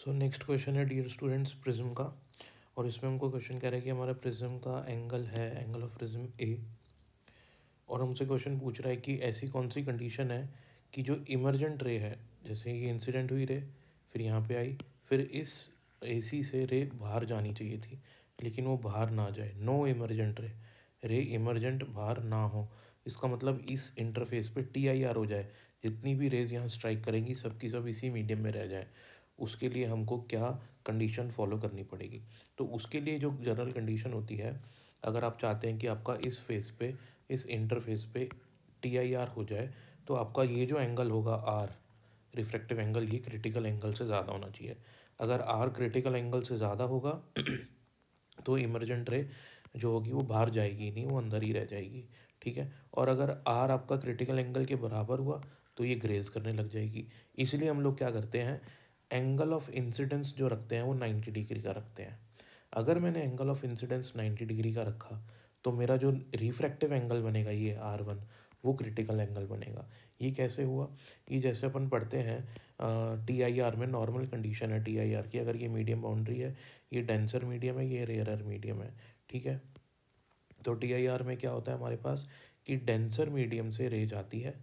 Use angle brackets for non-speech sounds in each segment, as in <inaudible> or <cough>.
सो next question है dear students prism का. और इसमें हमको क्वेश्चन कह रहा है कि हमारा प्रिज्म का एंगल है एंगल ऑफ़ प्रिज्म ए और हमसे क्वेश्चन पूछ रहा है कि ऐसी कौन सी कंडीशन है कि जो इमरजेंट रे है, जैसे ये इंसिडेंट हुई रे फिर यहाँ पे आई, फिर इस एसी से रे बाहर जानी चाहिए थी, लेकिन वो बाहर ना जाए. नो इमरजेंट रे रे इमरजेंट बाहर ना हो. इसका मतलब इस इंटरफेस पे टी आई आर हो जाए. जितनी भी रेज यहाँ स्ट्राइक करेंगी, सबकी सब इसी मीडियम में रह जाए. उसके लिए हमको क्या कंडीशन फॉलो करनी पड़ेगी? तो उसके लिए जो जनरल कंडीशन होती है, अगर आप चाहते हैं कि आपका इस फेस पे, इस इंटरफेस पे टी आई आर हो जाए तो आपका ये जो एंगल होगा आर रिफ्रैक्टिव एंगल ये क्रिटिकल एंगल से ज़्यादा होना चाहिए। अगर आर क्रिटिकल एंगल से ज़्यादा होगा <clears throat> तो इमरजेंट रे जो होगी वो बाहर जाएगी नहीं, वो अंदर ही रह जाएगी, ठीक है? और अगर आर आपका क्रिटिकल एंगल के बराबर हुआ तो ये ग्रेज करने लग जाएगी। इसलिए हम लोग क्या करते हैं एंगल ऑफ़ इंसिडेंस जो रखते हैं, वो नाइन्टी डिग्री का रखते हैं। अगर मैंने angle of incidence ninety degree का रखा तो मेरा जो रिफ्रैक्टिव एंगल बनेगा, ये आर वन वो क्रिटिकल एंगल बनेगा। ये कैसे हुआ? ये जैसे अपन पढ़ते हैं टी आई आर में नॉर्मल कंडीशन है टी आई आर की। अगर ये मीडियम बाउंड्री है, ये डेंसर मीडियम है, ये रेयर मीडियम है, ठीक है? तो टी आई आर में क्या होता है हमारे पास? कि डेंसर मीडियम से रे जाती है।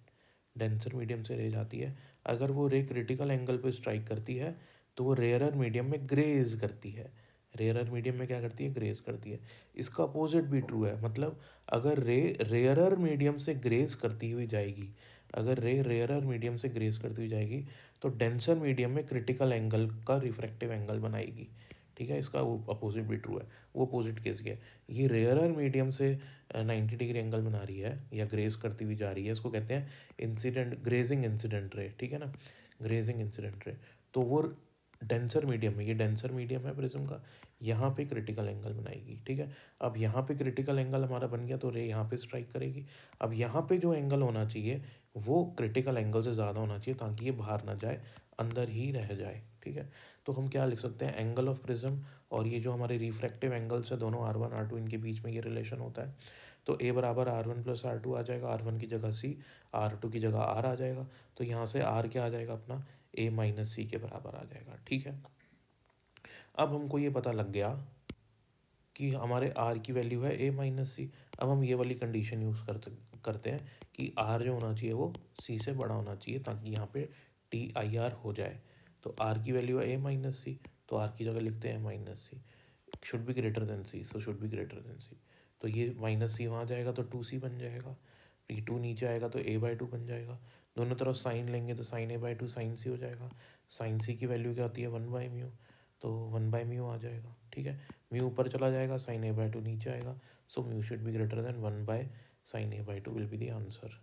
डेंसर मीडियम से रे जाती है। अगर वो रे क्रिटिकल एंगल पे स्ट्राइक करती है तो वो रेयरर मीडियम में ग्रेज करती है। रेयरर मीडियम में क्या करती है? ग्रेज करती है। इसका अपोजिट भी ट्रू है। मतलब अगर रे रेयरर मीडियम से ग्रेज करती हुई जाएगी, अगर रे रेयरर मीडियम से ग्रेज करती हुई जाएगी तो डेंसर मीडियम में क्रिटिकल एंगल का रिफ्रैक्टिव एंगल बनाएगी। ठीक है, इसका अपोजिट भी ट्रू है, वो अपोजिट केस गया। ये रेयरर मीडियम से नाइन्टी डिग्री एंगल बना रही है, या ग्रेज करती हुई जा रही है, इसको कहते हैं इंसिडेंट ग्रेजिंग इंसिडेंट रे ठीक है ना? ग्रेजिंग इंसिडेंट रे तो वो डेंसर मीडियम है, ये डेंसर मीडियम है प्रिज्म का, यहाँ पे क्रिटिकल एंगल बनाएगी, ठीक है? अब यहाँ पे क्रिटिकल एंगल हमारा बन गया तो रे यहाँ पे स्ट्राइक करेगी। अब यहाँ पे जो एंगल होना चाहिए, वो क्रिटिकल एंगल से ज़्यादा होना चाहिए, ताकि ये बाहर ना जाए, अंदर ही रह जाए, ठीक है? तो हम क्या लिख सकते हैं? एंगल ऑफ़ प्रिज्म और ये जो हमारे रिफ्रैक्टिव एंगल्स है, दोनों आर वन आर टू इनके बीच में ये रिलेशन होता है। तो ए बराबर R one plus R two आ जाएगा। आर वन की जगह सी आर टू की जगह आर आ जाएगा। तो यहाँ से आर क्या आ जाएगा अपना? ए माइनस सी के बराबर आ जाएगा। ठीक है? अब हमको ये पता लग गया कि हमारे आर की वैल्यू है ए माइनस सी अब हम ये वाली कंडीशन यूज़ कर करते हैं कि आर जो होना चाहिए वो सी से बड़ा होना चाहिए ताकि यहाँ पे टी आई आर हो जाए। तो आर की वैल्यू है ए माइनस सी तो आर की जगह लिखते हैं minus C should be greater than C so should be greater than C तो ये माइनस सी वहाँ जाएगा तो टू सी बन जाएगा. ये टू नीचे आएगा तो ए बाई टू बन जाएगा. दोनों तरफ़ साइन लेंगे तो sine A by two sine C हो जाएगा. साइन सी की वैल्यू क्या होती है? वन बाई म्यू तो वन बाई म्यू आ जाएगा, ठीक है? म्यू ऊपर चला जाएगा साइन ए बाई टू नीचे आएगा. So mu should be greater than one by sine A by two will be the answer